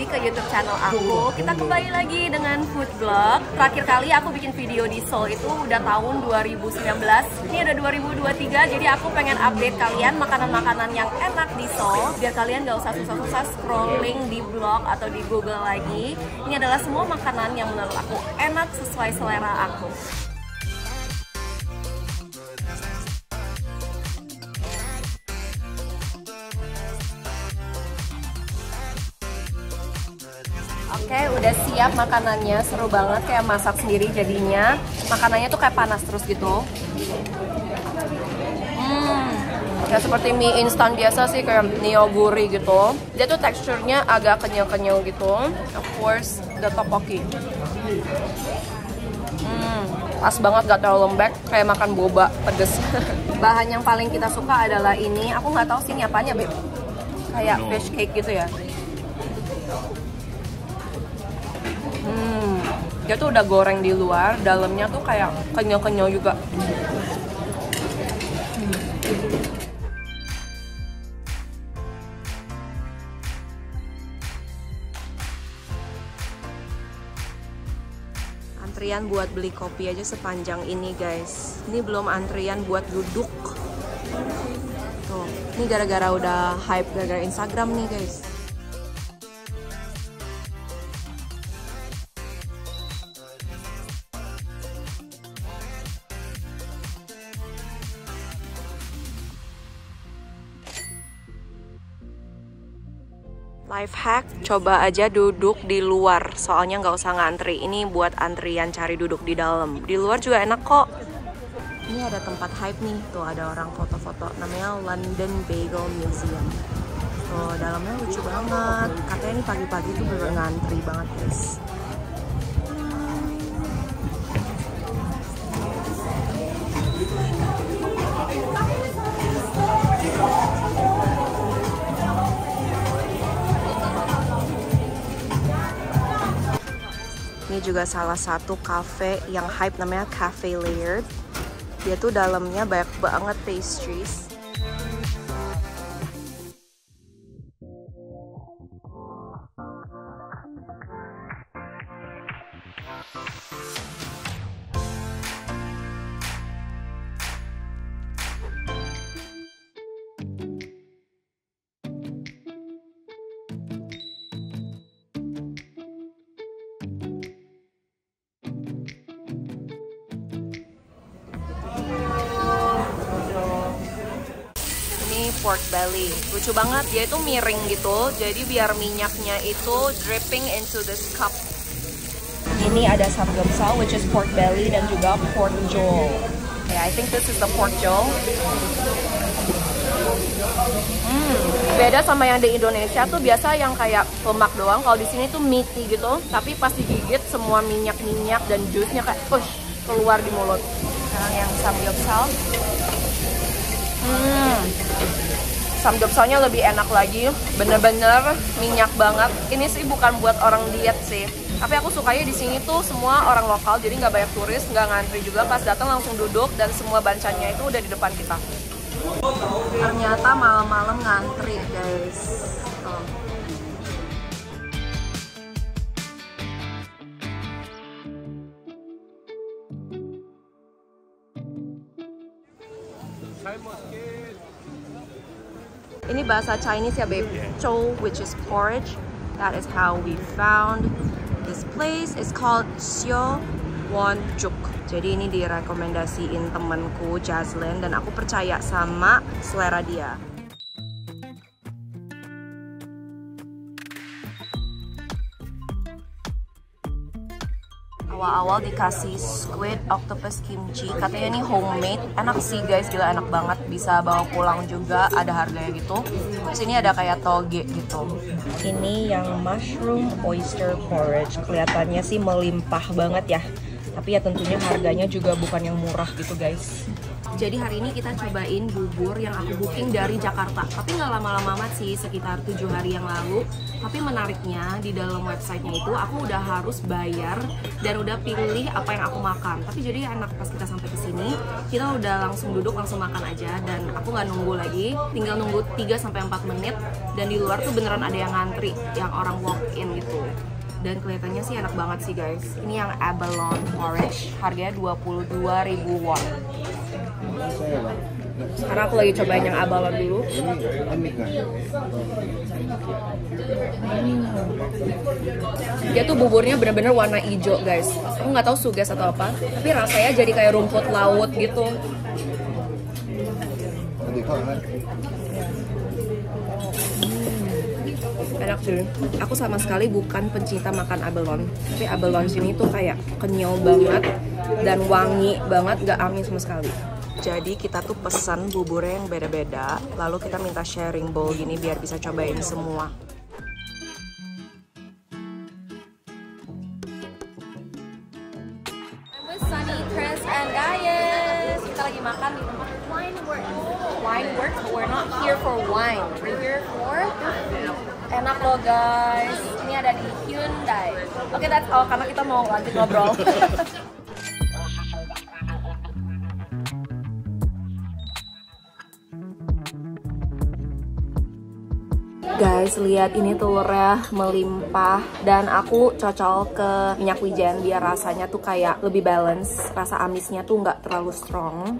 lagi ke YouTube channel aku. Kita kembali lagi dengan food vlog. Terakhir kali aku bikin video di Seoul itu udah tahun 2019. Ini udah 2023, jadi aku pengen update kalian makanan-makanan yang enak di Seoul. Biar kalian gak usah susah-susah scrolling di blog atau di Google lagi. Ini adalah semua makanan yang menurut aku enak sesuai selera aku. Oke, udah siap makanannya. Seru banget kayak masak sendiri jadinya. Makanannya tuh kayak panas terus gitu. Hmm, ya seperti mie instan biasa sih kayak niyoguri gitu. Dia tuh teksturnya agak kenyal-kenyal gitu. Of course, the tteokbokki. Hmm, pas banget gak terlalu lembek, kayak makan boba pedes. Bahan yang paling kita suka adalah ini. Aku nggak tahu sih ini apanya, Beb. Kayak fish cake gitu ya. Hmm, dia tuh udah goreng di luar, dalamnya tuh kayak kenyal-kenyal juga. Antrian buat beli kopi aja sepanjang ini guys. Ini belum antrian buat duduk. Tuh, ini gara-gara udah hype gara-gara Instagram nih guys. Life hack, coba aja duduk di luar, soalnya nggak usah ngantri. Ini buat antrian cari duduk di dalam. Di luar juga enak kok. Ini ada tempat hype nih, tuh ada orang foto-foto. Namanya London Bagel Museum. Tuh dalamnya lucu banget. Katanya ini pagi-pagi tuh bener ngantri banget guys. Juga salah satu cafe yang hype namanya Cafe Layered. Dia tuh dalamnya banyak banget pastries. Pork belly. Lucu banget, dia itu miring gitu. Jadi biar minyaknya itu dripping into this cup. Ini ada samgyeopsal which is pork belly dan juga pork joel. Yeah, I think this is the pork joel. Hmm, beda sama yang di Indonesia tuh biasa yang kayak lemak doang. Kalau di sini tuh meaty gitu, tapi pas digigit semua minyak-minyak dan jusnya kayak push keluar di mulut. Sekarang yang samgyeopsal. Samgyeopsalnya lebih enak lagi, bener-bener minyak banget. Ini sih bukan buat orang diet sih, tapi aku sukanya di sini tuh semua orang lokal, jadi nggak banyak turis, nggak ngantri juga. Pas datang langsung duduk dan semua bancannya itu udah di depan kita. Ternyata malam-malam ngantri guys. Ini bahasa Chinese ya, babe. Chou, which is porridge. That is how we found this place. It's called Sio Won Juk. Jadi ini direkomendasiin temanku Jazlyn dan aku percaya sama selera dia. Awal-awal dikasih squid octopus kimchi. Katanya ini homemade. Enak sih guys. Gila enak banget. Bisa bawa pulang juga. Ada harganya gitu. Terus ini ada kayak toge gitu. Ini yang mushroom oyster porridge. Kelihatannya sih melimpah banget ya. Tapi ya tentunya harganya juga bukan yang murah gitu guys Jadi hari ini kita cobain bubur yang aku booking dari Jakarta. Tapi nggak lama-lama amat sih, sekitar tujuh hari yang lalu. Tapi menariknya di dalam websitenya itu aku udah harus bayar dan udah pilih apa yang aku makan. Tapi jadi enak pas kita sampai ke sini, kita udah langsung duduk langsung makan aja dan aku nggak nunggu lagi, tinggal nunggu 3 sampai 4 menit dan di luar tuh beneran ada yang ngantri, yang orang walk in gitu dan kelihatannya sih enak banget sih guys ini yang abalone porridge harganya 22.000 won sekarang aku lagi cobain yang abalone dulu. Hmm. dia tuh buburnya bener-bener warna hijau guys. Aku nggak tahu suges atau apa tapi rasanya jadi kayak rumput laut gitu. Enak sih. Aku sama sekali bukan pencinta makan abelon tapi abelon sini tuh kayak kenyal banget dan wangi banget gak amis sama sekali jadi kita tuh pesan buburnya yang beda-beda lalu kita minta sharing bowl gini biar bisa cobain semua Sunny, Chris, and Gayes. Kita lagi makan di tempat Wine Works. Wine Works, but we're not here for wine. We're here for enak loh guys ini ada di Hyundai oke okay, that's all karena kita mau lanjut ngobrol Guys, lihat ini telurnya melimpah dan aku cocol ke minyak wijen biar rasanya tuh kayak lebih balance. Rasa amisnya tuh nggak terlalu strong.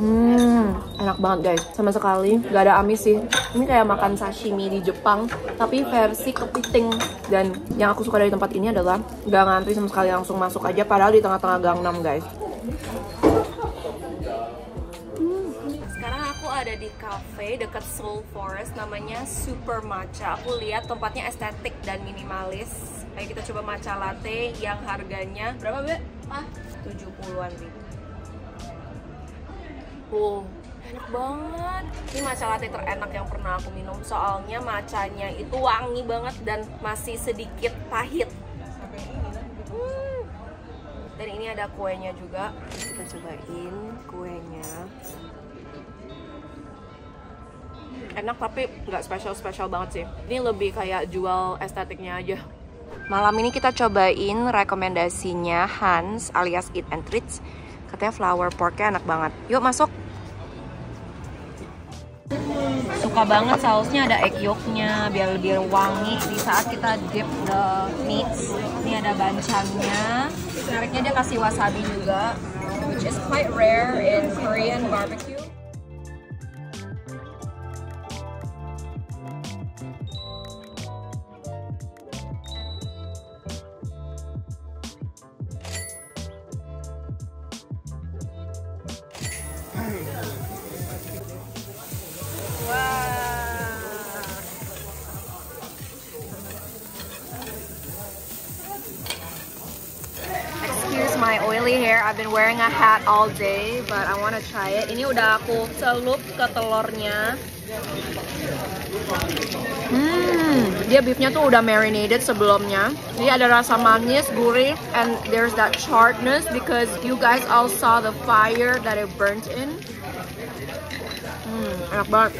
Hmm, enak banget guys. Sama sekali nggak ada amis sih. Ini kayak makan sashimi di Jepang, tapi versi kepiting. Dan yang aku suka dari tempat ini adalah nggak ngantri sama sekali langsung masuk aja. Padahal di tengah-tengah Gangnam guys. Di cafe dekat Seoul Forest, namanya Super Matcha. Aku lihat tempatnya estetik dan minimalis. Ayo kita coba matcha latte yang harganya berapa, Be? Ah, 70-an ribu. Oh, enak banget. Ini matcha latte terenak yang pernah aku minum. Soalnya matchanya itu wangi banget dan masih sedikit pahit. Hmm. Dan ini ada kuenya juga. Kita cobain kuenya. Enak tapi nggak spesial-spesial banget sih. Ini lebih kayak jual estetiknya aja. Malam ini kita cobain rekomendasinya Hans alias Eat and Treats Katanya flower porknya enak banget. Yuk masuk. Suka banget sausnya ada egg yolknya biar lebih wangi di saat kita dip the meats. Ini ada bancangnya. Menariknya dia kasih wasabi juga, which is quite rare in Korean barbecue. Oily hair. I've been wearing a hat all day, but I want to try it. Ini udah aku celup ke telurnya. Hmm, dia beefnya tuh udah marinated sebelumnya. Jadi ada rasa manis, gurih, and there's that charredness because you guys all saw the fire that it burnt in. Hmm, enak banget.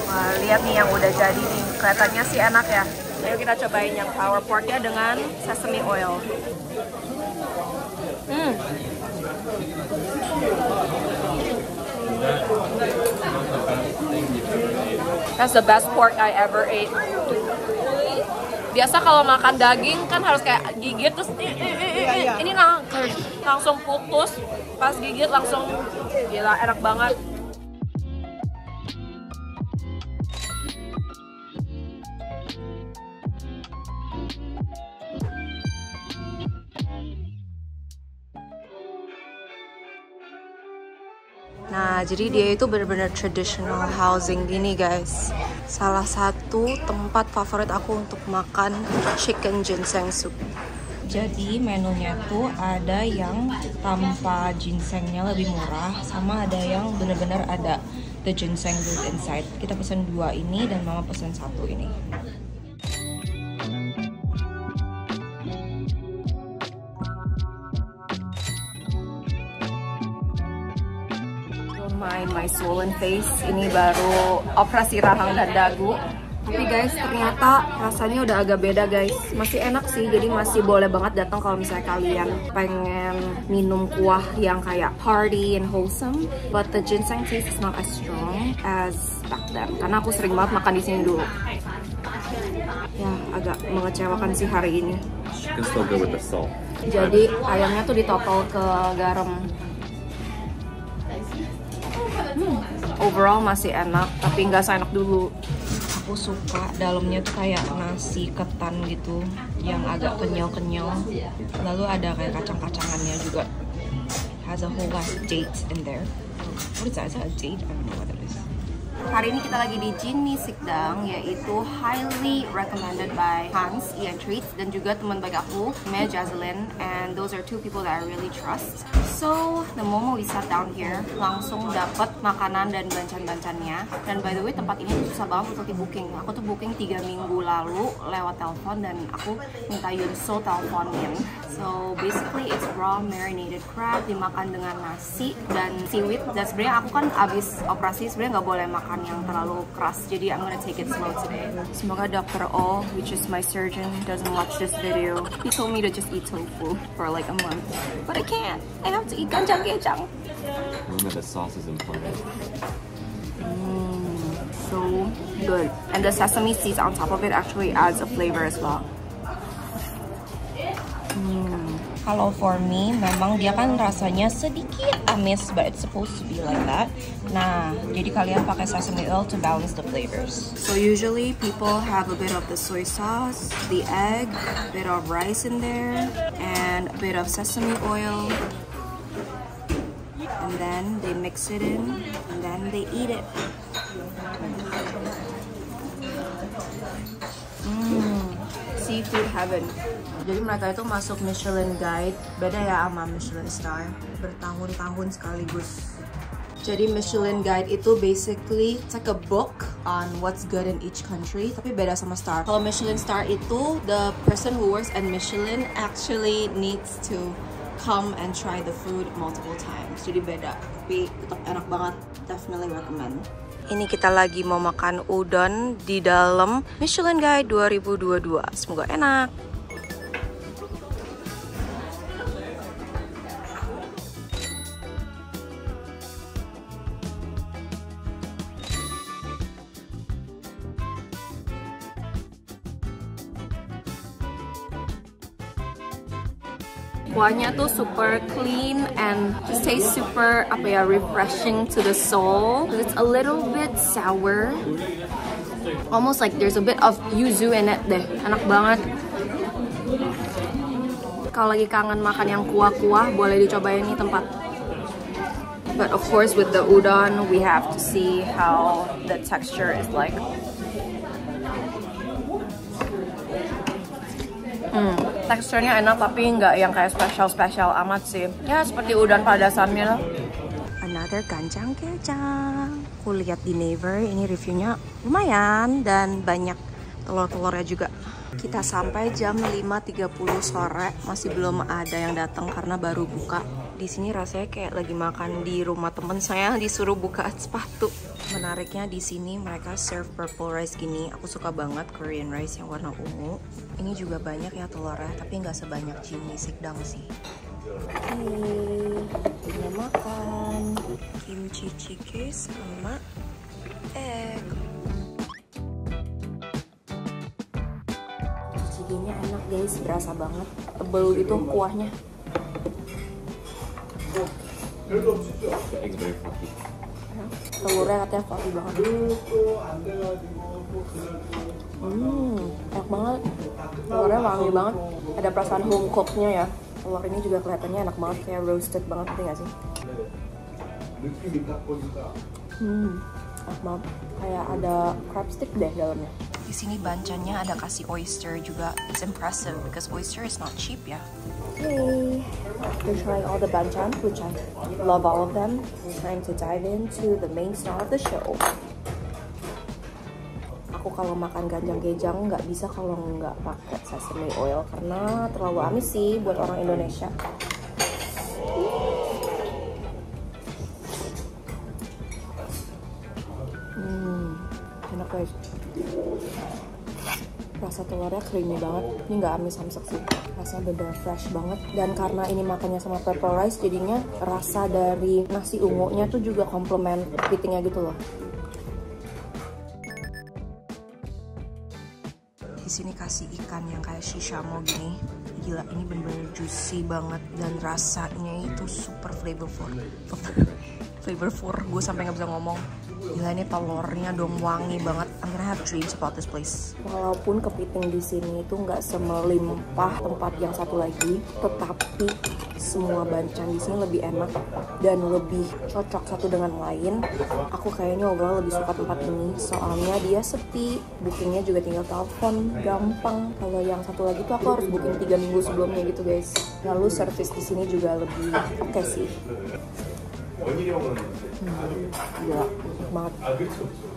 Wah, lihat nih yang udah jadi nih. Kelihatannya sih enak ya. Ayo kita cobain yang flour porknya dengan sesame oil. Hmm. That's the best pork I ever ate. Biasa kalau makan daging kan harus kayak gigit terus iya, iya. ini lang langsung putus pas gigit langsung gila enak banget. Jadi dia itu benar-benar traditional housing gini guys. Salah satu tempat favorit aku untuk makan chicken ginseng soup. Jadi menunya tuh ada yang tanpa ginsengnya lebih murah, sama ada yang benar-benar ada the ginseng root inside. Kita pesan dua ini dan mama pesan satu ini. My swollen face. Ini baru operasi rahang dan dagu. Tapi guys, ternyata rasanya udah agak beda guys. Masih enak sih, jadi masih boleh banget datang kalau misalnya kalian pengen minum kuah yang kayak party and wholesome. But the ginseng taste is not as strong as back then. Karena aku sering banget makan di sini dulu. Ya, agak mengecewakan sih hari ini. You can still go with the salt. Jadi ayamnya tuh ditopel ke garam. Hmm, overall masih enak, tapi nggak seenak dulu. Aku suka dalamnya tuh kayak nasi ketan gitu, yang agak kenyal-kenyal. Lalu ada kayak kacang-kacangannya juga. Has a whole lot of dates in there. What is that? Is that a date? I don't know what it is. Hari ini kita lagi di Jinmi Sikdang yaitu highly recommended by Hans Ian Treats dan juga teman baik aku Maya Jazlyn and those are two people that I really trust. So the moment we sat down here langsung dapat makanan dan bancan-bancannya dan by the way tempat ini susah banget untuk di booking. Aku tuh booking 3 minggu lalu lewat telepon dan aku minta Yunso teleponin. So basically it's raw marinated crab dimakan dengan nasi dan seaweed dan sebenarnya aku kan abis operasi sebenarnya nggak boleh makan yang terlalu keras jadi I'm gonna take it slow today. Semoga Dr. O, which is my surgeon, doesn't watch this video. He told me to just eat tofu for like a month, but I can't. I have to eat ganjang-gejang. Remember the sauce is important. So good, and the sesame seeds on top of it actually adds a flavor as well. Hmm. Kalau for me, memang dia kan rasanya sedikit amis, but it's supposed to be like that. Nah, jadi kalian pakai sesame oil to balance the flavors. So usually people have a bit of the soy sauce, the egg, a bit of rice in there, and a bit of sesame oil. And then they mix it in, and then they eat it. Hmm, seafood heaven. Jadi mereka itu masuk Michelin Guide, beda ya sama Michelin Star, bertahun-tahun sekaligus. Jadi Michelin Guide itu basically it's like a book on what's good in each country, tapi beda sama Star. Kalau Michelin Star itu the person who works at Michelin actually needs to come and try the food multiple times. Jadi beda, tapi tetap enak banget. Definitely recommend. Ini kita lagi mau makan udon di dalam Michelin Guide 2022. Semoga enak. Kuahnya tuh super clean and just tastes super apa ya refreshing to the soul. It's a little bit sour. Almost like there's a bit of yuzu in it deh. Enak banget. Kalau lagi kangen makan yang kuah-kuah, boleh dicobain ini tempat. But of course with the udon, we have to see how the texture is like. Hmm, teksturnya enak tapi nggak yang kayak spesial-spesial amat sih. Ya seperti udon pada samil. Another ganjang kecang. Aku lihat di Naver, ini reviewnya lumayan dan banyak telur-telurnya juga. Kita sampai jam 5.30 sore, masih belum ada yang datang karena baru buka. Di sini rasanya kayak lagi makan di rumah temen saya disuruh buka sepatu. Menariknya di sini mereka serve purple rice gini. Aku suka banget Korean rice yang warna ungu. Ini juga banyak ya telurnya, tapi nggak sebanyak Jimmy Sikdang sih. Oke, kita makan kimchi jjigae sama egg. Jjigae-nya enak guys, berasa banget. Tebel gitu kuahnya. Egg's very fluffy. telurnya katanya fluffy banget. Hmm enak banget. Telurnya wangi banget. Ada perasaan home cooknya ya. Telur ini juga kelihatannya enak banget kayak roasted banget ngerti gak sih? Hmm enak banget. Kayak ada crab stick deh dalamnya di sini bancannya ada kasih oyster juga it's impressive because oyster is not cheap ya Yay! We're trying all the banchan, which I love all of them. We're trying to dive into the main star of the show. Aku kalau makan ganjang-gejang nggak bisa kalau nggak pakai sesame oil karena terlalu amis sih buat orang Indonesia. Rasa telurnya creamy banget. Ini nggak amis samsek sih. Rasanya bener fresh banget. Dan karena ini makannya sama pepper rice jadinya rasa dari nasi ungunya tuh juga komplement kepitingnya gitu loh. Di sini kasih ikan yang kayak shishamo gini. Gila ini bener-bener juicy banget. Dan rasanya itu super flavorful flavorful gue sampai nggak bisa ngomong. Gila ini telurnya dong wangi banget. I'm gonna have dreams about this place. Walaupun kepiting di sini itu nggak semelimpah tempat yang satu lagi tetapi semua bancang di sini lebih enak dan lebih cocok satu dengan lain. Aku kayaknya overall lebih suka tempat ini soalnya dia sepi bookingnya juga tinggal telepon gampang. Kalau yang satu lagi tuh aku harus booking tiga minggu sebelumnya gitu guys. Lalu service di sini juga lebih oke okay sih hmm, gila enak banget